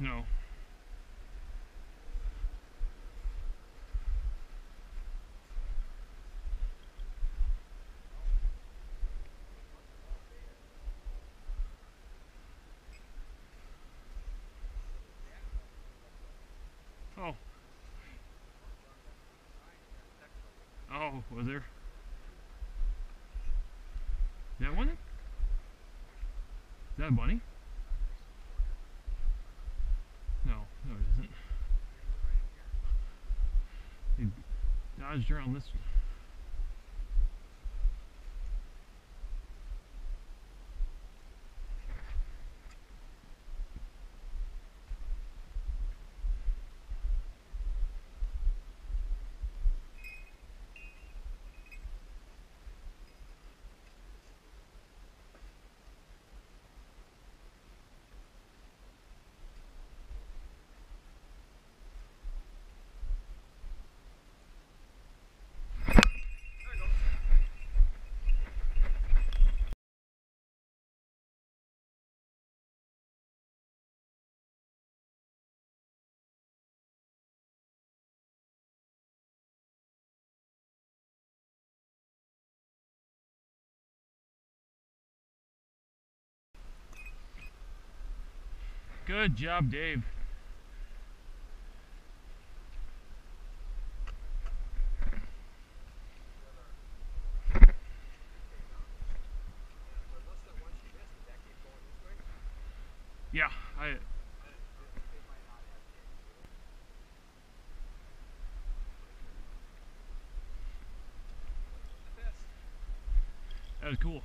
No. Oh. Oh, was there? That one? Is that a bunny? No, no it isn't. He dodged around this Good job, Dave. Yeah, I. That was cool.